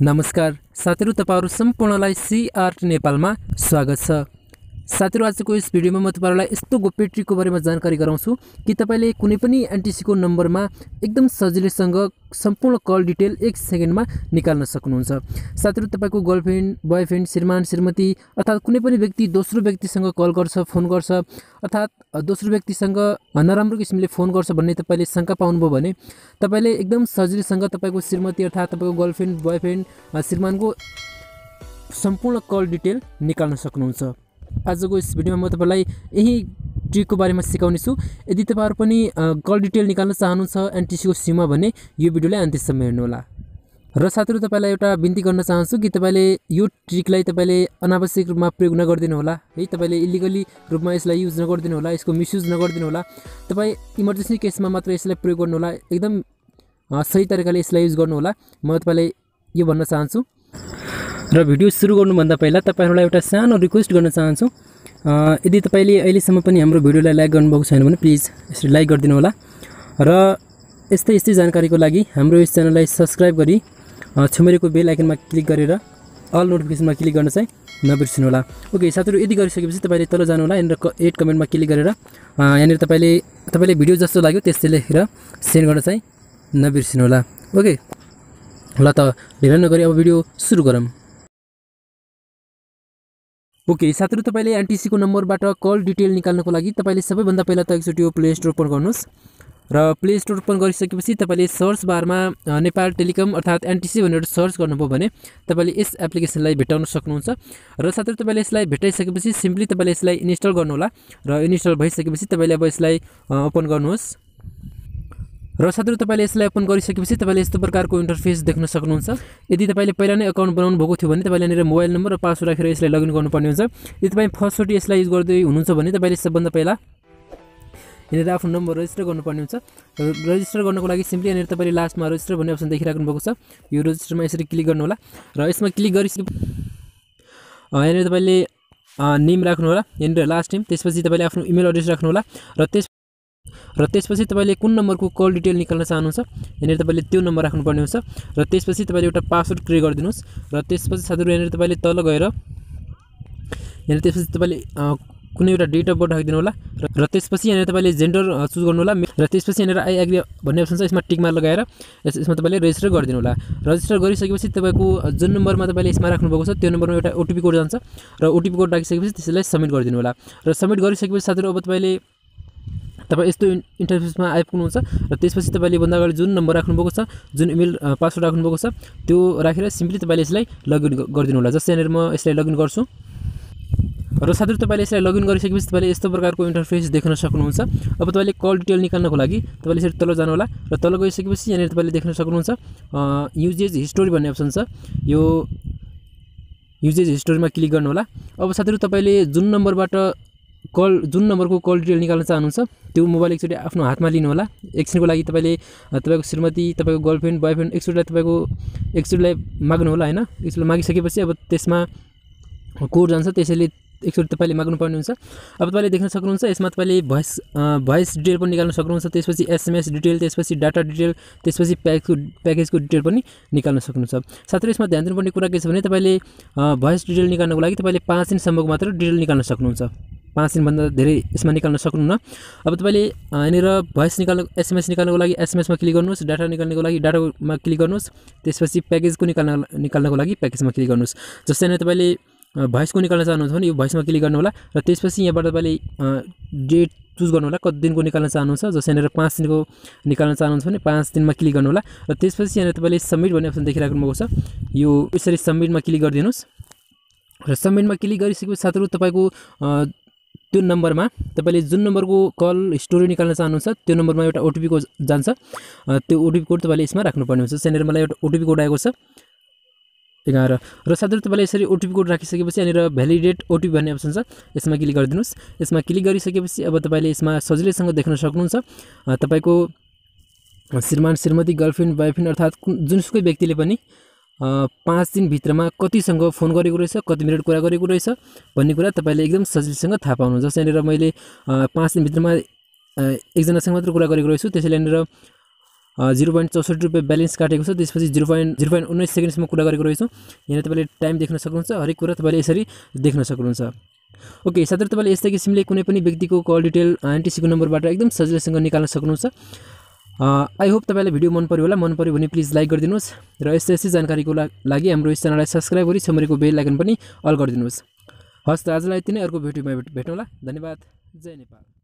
नमस्कार साथीहरू तपाईँहरू सम्पूर्णलाई सिआर्ट नेपालमा स्वागत छ। साथीहरू आजको यस भिडियोमा म तपाईँहरूलाई यस्तो गोप्य ट्रिकको बारेमा जानकारी गराउँछु कि तपाईँले कुनै पनि एनटिसीको नम्बरमा एकदम सजिलैसँग सम्पूर्ण कल डिटेल एक सेकेन्डमा निकाल्न सक्नुहुन्छ। साथीहरू तपाईँको गर्लफ्रेन्ड बोयफ्रेन्ड श्रीमान श्रीमती अर्थात् कुनै पनि व्यक्ति दोस्रो व्यक्तिसँग कल गर्छ फोन गर्छ अर्थात् दोस्रो व्यक्तिसँग नराम्रो किसिमले फोन गर्छ भन्ने तपाईँले शङ्का पाउनुभयो भने तपाईँले एकदम सजिलैसँग तपाईँको श्रीमती अर्थात् तपाईँको गर्लफ्रेन्ड बोयफ्रेन्ड श्रीमानको सम्पूर्ण कल डिटेल निकाल्न सक्नुहुन्छ। आजको यस भिडियोमा म तपाईँलाई यही ट्रिकको बारेमा सिकाउने छु। यदि तपाईँहरू पनि कल डिटेल निकाल्न चाहनुहुन्छ एनटिसीको सिममा भने यो भिडियोलाई अन्त्यसम्म हेर्नुहोला। र साथीहरू तपाईँलाई एउटा बिन्ती गर्न चाहन्छु कि तपाईँले यो ट्रिकलाई तपाईँले अनावश्यक रूपमा प्रयोग नगरिदिनु होला है तपाईँले इलिगली रूपमा यसलाई युज नगरिदिनु होला यसको मिसयुज नगरिदिनु होला तपाईँ इमर्जेन्सी केसमा मात्र यसलाई प्रयोग गर्नुहोला एकदम सही तरिकाले यसलाई युज गर्नुहोला। म तपाईँलाई यो भन्न चाहन्छु। र भिडियो सुरु गर्नुभन्दा पहिला तपाईँहरूलाई एउटा सानो रिक्वेस्ट गर्न चाहन्छु। यदि तपाईँले अहिलेसम्म पनि हाम्रो भिडियोलाई लाइक गर्नुभएको छैन भने प्लिज यसरी लाइक गरिदिनु होला। र यस्तै यस्तै जानकारीको लागि हाम्रो यस च्यानललाई सब्सक्राइब गरी छुमेरीको बेल आइकनमा क्लिक गरेर अल नोटिफिकेसनमा क्लिक गर्न चाहिँ नबिर्सिनु होला। ओके साथीहरू यदि गरिसकेपछि तपाईँले तल जानु होला यहाँनिर एड कमेन्टमा क्लिक गरेर यहाँनिर तपाईँले तपाईँले भिडियो जस्तो लाग्यो त्यस्तै लेखेर सेन्ड गर्न चाहिँ नबिर्सिनु होला। ओके ल त ढिलो नगरी अब भिडियो सुरु गरौँ। ओके साथीहरू तपाईँले एनटिसीको नम्बरबाट कल डिटेल निकाल्नको लागि तपाईँले सबैभन्दा पहिला त एकचोटि यो प्ले स्टोर ओपन गर्नुहोस्। र प्ले स्टोर ओपन गरिसकेपछि तपाईँले सर्च बारमा नेपाल टेलिकम अर्थात् एनटिसी भनेर सर्च गर्नुभयो भने तपाईँले यस एप्लिकेसनलाई भेटाउन सक्नुहुन्छ। र साथै तपाईँले यसलाई भेटाइसकेपछि सिम्पली तपाईँले यसलाई इन्स्टल गर्नुहोला। र इन्स्टल भइसकेपछि तपाईँले अब यसलाई ओपन गर्नुहोस्। र साथीहरू तपाईँले यसलाई ओपन गरिसकेपछि तपाईँले यस्तो प्रकारको इन्टरफेस देख्न सक्नुहुन्छ। यदि तपाईँले पहिला नै अकाउन्ट बनाउनु भएको थियो भने तपाईँले यहाँनिर मोबाइल नम्बर र पासवर्ड राखेर यसलाई लगइन गर्नुपर्ने हुन्छ। यदि तपाईँ फर्स्टचोटि यसलाई युज गर्दै हुनुहुन्छ भने तपाईँले सबभन्दा पहिला यहाँनिर आफ्नो नम्बर रजिस्टर गर्नुपर्ने हुन्छ। रजिस्टर गर्नको लागि सिम्पली यहाँनिर तपाईँले लास्टमा रजिस्टर भन्ने अप्सन देखिराख्नु भएको छ। यो रजिस्टरमा यसरी क्लिक गर्नु होला र यसमा क्लिक गरिसके यहाँनिर तपाईँले नेम राख्नु होला यहाँनिर लास्ट नेम त्यसपछि तपाईँले आफ्नो इमेल एड्रेस राख्नु होला र त्यस र त्यसपछि तपाईँले कुन नम्बरको कल डिटेल निकाल्न चाहनुहुन्छ यहाँनिर तपाईँले त्यो नम्बर राख्नुपर्ने हुन्छ। र त्यसपछि तपाईँले एउटा पासवर्ड क्रिएट गरिदिनुहोस्। र त्यसपछि साथीहरू यहाँनिर तपाईँले तल गएर यहाँनिर त्यसपछि तपाईँले कुनै एउटा डेट अफ बर्थ राखिदिनु होला। र त्यसपछि यहाँनिर तपाईँले जेन्डर चुज गर्नु होला। र त्यसपछि यहाँनिर आई एग्री भन्ने अप्सन छ यसमा टिकमा लगाएर यसमा तपाईँले रेजिस्टर गरिदिनु होला। रजिस्टर गरिसकेपछि तपाईँको जुन नम्बरमा तपाईँले यसमा राख्नुभएको छ त्यो नम्बरमा एउटा ओटिपी कोड जान्छ। र ओटिपी कोड राखिसकेपछि त्यसलाई सबमिट गरिदिनु होला। र सबमिट गरिसकेपछि साथीहरू अब तपाईँले तपाईँ यस्तो इन्टरफेसमा आइपुग्नुहुन्छ र त्यसपछि तपाईँले भन्दा अगाडि जुन नम्बर राख्नुभएको छ जुन इमेल पासवर्ड राख्नुभएको छ त्यो राखेर सिम्पली तपाईँले यसलाई लगइन गरिदिनु होला जस्तै यहाँनिर म यसलाई लगइन गर्छु र साथीहरू तपाईँले यसलाई लगइन गरिसकेपछि तपाईँले यस्तो प्रकारको इन्टरफेस देख्न सक्नुहुन्छ अब तपाईँले कल डिटेल निकाल्नको लागि तपाईँले यसरी तल जानु होला र तल गइसकेपछि यहाँनिर तपाईँले देख्न सक्नुहुन्छ युजेज हिस्टोरी भन्ने अप्सन छ यो युजेज हिस्टोरीमा क्लिक गर्नु होला अब साथीहरू तपाईँले जुन नम्बरबाट कल जुन नम्बरको कल डिटेल निकाल्न चाहनुहुन्छ त्यो मोबाइल एकचोटि आफ्नो हातमा लिनु होला एकछिनको लागि तपाईँले तपाईँको श्रीमती तपाईँको गर्लफ्रेन्ड बोयफ्रेन्ड एकचोटिलाई तपाईँको एकचोटिलाई माग्नु होला होइन? एकचोटि मागिसकेपछि अब त्यसमा कोड जान्छ त्यसैले एकचोटि तपाईँले माग्नुपर्ने हुन्छ। अब तपाईँले देख्न सक्नुहुन्छ यसमा तपाईँले भोइस भोइस डिटेल पनि निकाल्न सक्नुहुन्छ त्यसपछि एसएमएस डिटेल त्यसपछि डाटा डिटेल त्यसपछि प्याकको प्याकेजको डिटेल पनि निकाल्न सक्नुहुन्छ। साथै यसमा ध्यान दिनुपर्ने कुरा के छ भने तपाईँले भोइस डिटेल निकाल्नको लागि तपाईँले पाँच दिनसम्मको मात्र डिटेल निकाल्न सक्नुहुन्छ। पाँच दिनभन्दा धेरै यसमा निकाल्न सक्नुहुन्न। अब तपाईँले यहाँनिर भोइस निकाल्नु एसएमएस निकाल्नको लागि एसएमएसमा क्लिक गर्नुहोस् डाटा निकाल्नको लागि डाटामा क्लिक गर्नुहोस् त्यसपछि प्याकेजको निकाल्न निकाल्नको लागि प्याकेजमा क्लिक गर्नुहोस्। जस्तै यहाँनिर तपाईँले भोइसको निकाल्न चाहनुहुन्छ भने यो भोइसमा क्लिक गर्नु होला र त्यसपछि यहाँबाट तपाईँले डेट चुज गर्नु होला कति दिनको निकाल्न चाहनुहुन्छ। जस्तै यहाँनिर पाँच दिनको निकाल्न चाहनुहुन्छ भने पाँच दिनमा क्लिक गर्नु होला र त्यसपछि यहाँनिर तपाईँले सब्मिट भन्ने अप्सन देखिराख्नु भएको छ। यो यसरी सब्मिटमा क्लिक गरिदिनुहोस्। र सब्मिटमा क्लिक गरिसकेपछि साथीहरू तपाईँको त्यो नम्बरमा तपाईँले जुन नम्बरको कल हिस्टोरी निकाल्न चाहनुहुन्छ त्यो नम्बरमा एउटा ओटिपी कोड जान्छ। त्यो ओटिपी कोड तपाईँले यसमा राख्नुपर्ने हुन्छ। त्यहाँनिर मलाई एउटा ओटिपी कोड आएको छ। एघार। र साथै तपाईँले यसरी ओटिपी कोड राखिसकेपछि यहाँनिर भ्यालिडेट ओटिपी भन्ने अप्सन छ। यसमा क्लिक गरिदिनुहोस्। यसमा क्लिक गरिसकेपछि अब तपाईँले यसमा सजिलैसँग देख्न सक्नुहुन्छ। तपाईँको श्रीमान श्रीमती गर्लफ्रेन्ड बोयफ्रेन्ड अर्थात् जुनसुकै व्यक्तिले पनि पाँच दिनभित्रमा कतिसँग फोन गरेको रहेछ कति मिनट कुरा गरेको रहेछ भन्ने कुरा तपाईँले एकदम सजिलैसँग थाहा पाउनुहुन्छ। जस्तै यहाँनिर मैले पाँच दिनभित्रमा एकजनासँग मात्र कुरा गरेको रहेछु। त्यसैले यहाँनिर जिरो पोइन्ट चौसठी रुपियाँ ब्यालेन्स काटेको छ। त्यसपछि जिरो पोइन्ट जिरो पोइन्ट उन्नाइस सेकेन्ड्समा कुरा गरेको रहेछु। यहाँ तपाईँले टाइम देख्न सक्नुहुन्छ। हरेक कुरा तपाईँले यसरी देख्न सक्नुहुन्छ। ओके साथै तपाईँले यस्तै किसिमले कुनै पनि व्यक्तिको कल डिटेल एनटिसीको नम्बरबाट एकदम सजिलैसँग निकाल्न सक्नुहुन्छ। आई होप तपाईँलाई भिडियो मन पऱ्यो होला। मन पऱ्यो भने प्लिज लाइक गरिदिनुहोस्। र यस्तै यस्तै जानकारीको लागि हाम्रो यस च्यानललाई सब्सक्राइब गरी छेउको बेल आइकन पनि अल गरिदिनुहोस्। हस् त आजलाई यति नै। अर्को भिडियोमा भेटौँला। धन्यवाद। जय नेपाल।